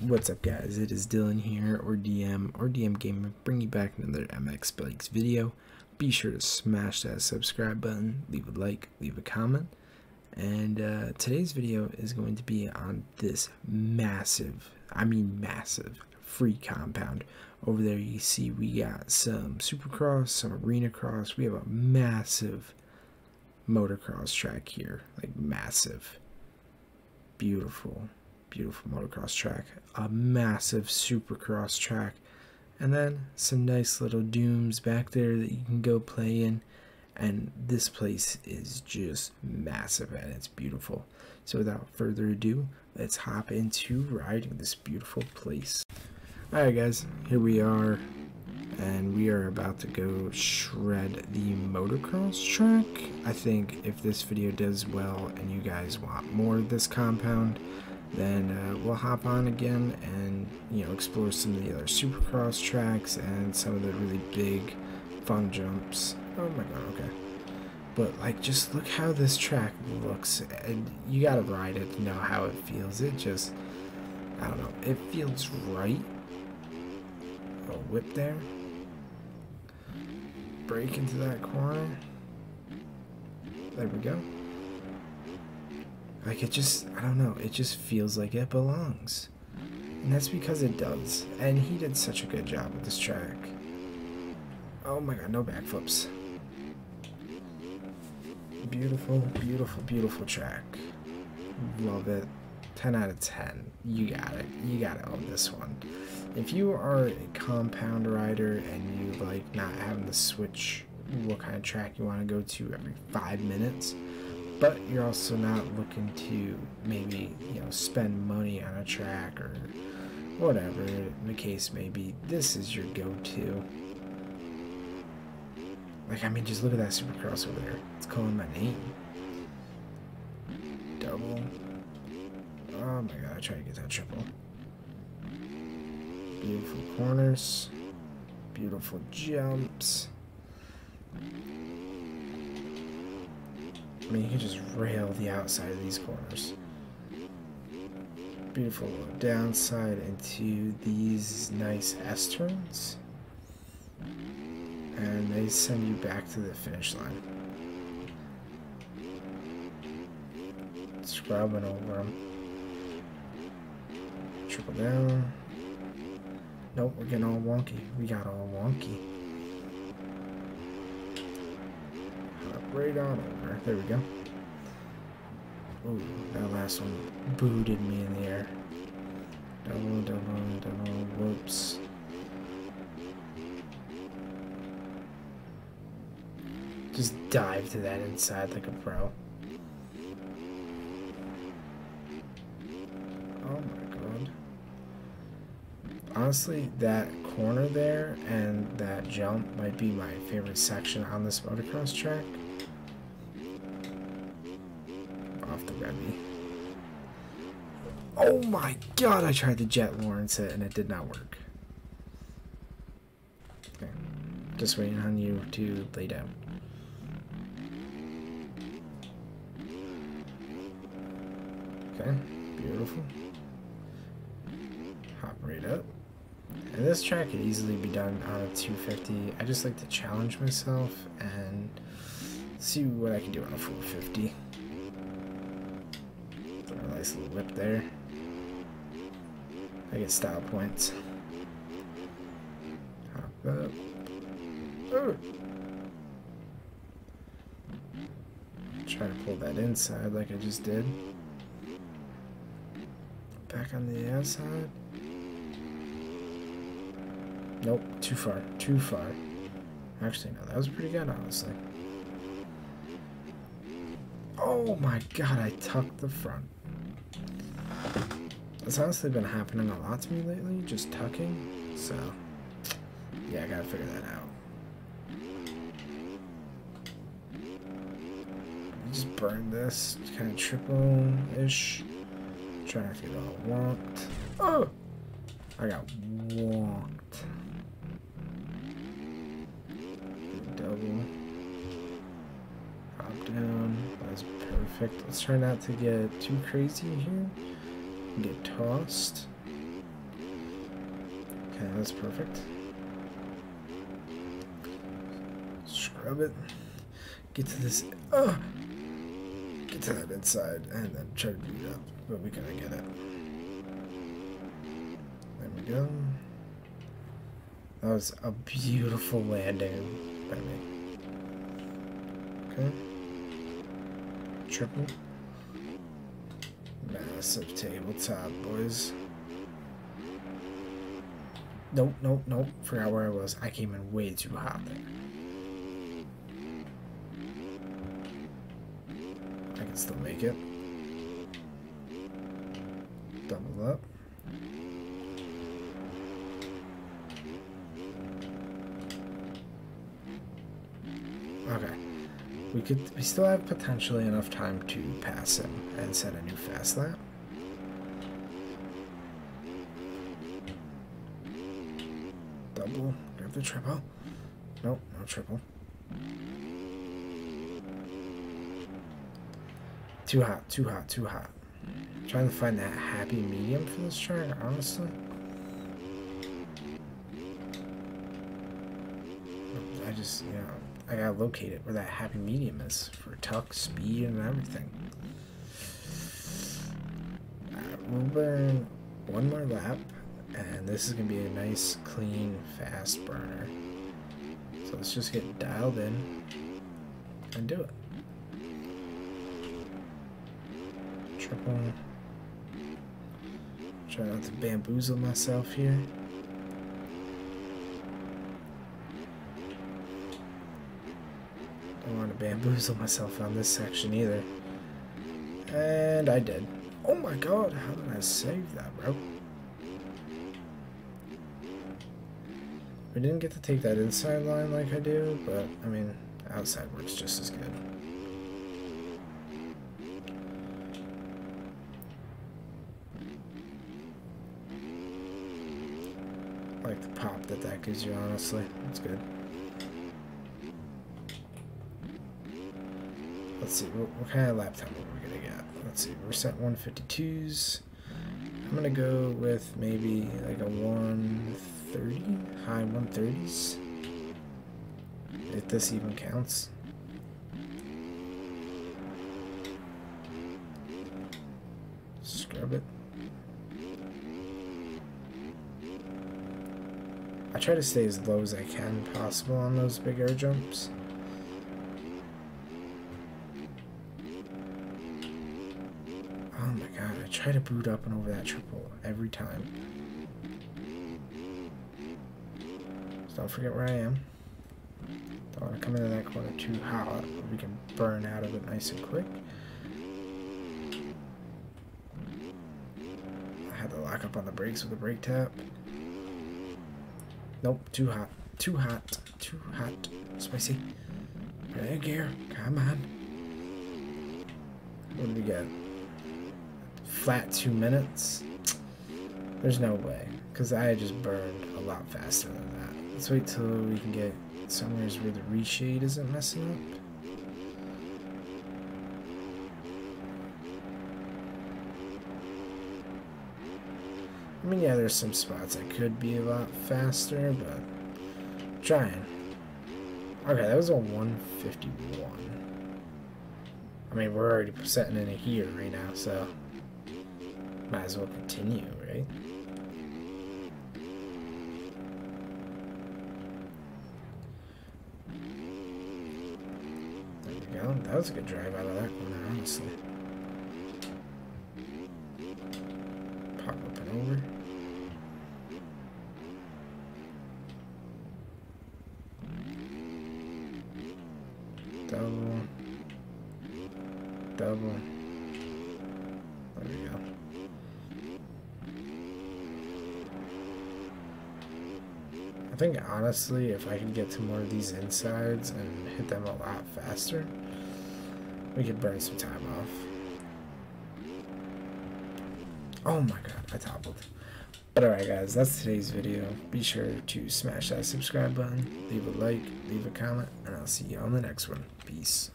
What's up guys, it is Dylan here, or DM, or DM Gamer, bringing you back another MX Bikes video. Be sure to smash that subscribe button, leave a like, leave a comment. And uh, today's video is going to be on this massive, I mean massive, free compound. Over there you see we got some supercross, some arena cross, we have a massive motocross track here, like massive, beautiful beautiful motocross track, a massive supercross track, and then some nice little dooms back there that you can go play in. And this place is just massive and it's beautiful. So without further ado, let's hop into riding this beautiful place. Alright guys, here we are and we are about to go shred the motocross track. I think if this video does well and you guys want more of this compound, then uh, we'll hop on again and you know explore some of the other supercross tracks and some of the really big fun jumps. Oh my god okay. But like just look how this track looks and you gotta ride it to know how it feels. It just i don't know it feels right. A whip there. Break into that corner. There we go like it just, I don't know, it just feels like it belongs. And that's because it does. And he did such a good job with this track. Oh my god, no backflips. Beautiful, beautiful, beautiful track. Love it. 10 out of 10. You got it. You got it on this one. If you are a compound rider and you like not having to switch what kind of track you want to go to every five minutes, but you're also not looking to maybe you know spend money on a track or whatever the case may be. This is your go-to. Like i mean just look at that supercross over there. It's calling my name. Double. Oh my god i try to get that triple. Beautiful corners. Beautiful jumps I mean, you can just rail the outside of these corners. Beautiful downside into these nice S-turns. And they send you back to the finish line. Scrubbing over them. Triple down. Nope, we're getting all wonky. We got all wonky. Right on over. There we go. Ooh, that last one booted me in the air. Double, double, double, whoops. Just dive to that inside like a pro. Oh my god. Honestly, that corner there and that jump might be my favorite section on this motocross track. Off the. Oh my god, I tried the Jett Lawrence and it did not work. Okay. Just waiting on you to lay down. Okay, beautiful. Hop right up. And this track could easily be done on a 250. I just like to challenge myself and see what I can do on a 450 nice little whip there. I get style points. Hop up. Oh. Try to pull that inside like I just did. Back on the outside. Nope, too far, too far. Actually, no, that was pretty good, honestly. Oh my god, I tucked the front. It's honestly been happening a lot to me lately, just tucking. So, yeah, I gotta figure that out. Just burn this, kind of triple-ish. Try not to get all want. Oh! I got wonked. Double. Hop down. That's perfect. Let's try not to get too crazy here get tossed. Okay, that's perfect. Scrub it. Get to this. Oh! Get to that inside and then try to beat up. But we gotta get it. There we go. That was a beautiful landing by me. Okay. Triple. Massive tabletop, boys. Nope, nope, nope. Forgot where I was. I came in way too hot there. I can still make it. Double up. Okay. We could we still have potentially enough time to pass him and set a new fast lap. Double, grab the triple. Nope, no triple. Too hot, too hot, too hot. trying to find that happy medium for this track, honestly. I just, know, I gotta locate it where that happy medium is for tuck, speed, and everything. We'll burn one more lap, and this is gonna be a nice, clean, fast burner. So let's just get dialed in and do it. Triple. Try not to bamboozle myself here. Don't want to bamboozle myself on this section either. And I did. Oh my god, how did I save that, bro? We didn't get to take that inside line like I do, but, I mean, outside works just as good. I like the pop that that gives you, honestly. It's good. Let's see, what, what kind of lap are we gonna get? Let's see, we're set 152s. I'm gonna go with maybe like a 130, high 130s. If this even counts. Scrub it. I try to stay as low as I can possible on those big air jumps. Oh my god, I try to boot up and over that triple every time. So don't forget where I am. Don't want to come into that corner too hot. We can burn out of it nice and quick. I had to lock up on the brakes with a brake tap. Nope, too hot. Too hot. Too hot. Spicy. Right gear. Come on. What do we get? Flat two minutes? There's no way. Because I just burned a lot faster than that. Let's wait till we can get somewhere where the reshade isn't messing up. I mean, yeah, there's some spots that could be a lot faster, but trying. Okay, that was a 151. I mean, we're already setting in a here right now, so might as well continue, right? There we go. That was a good drive out of that corner, honestly. Pop up and over. Double. Double. There we go. I think honestly, if I could get to more of these insides and hit them a lot faster, we could burn some time off. Oh my god, I toppled. But alright guys, that's today's video. Be sure to smash that subscribe button, leave a like, leave a comment, and I'll see you on the next one. Peace.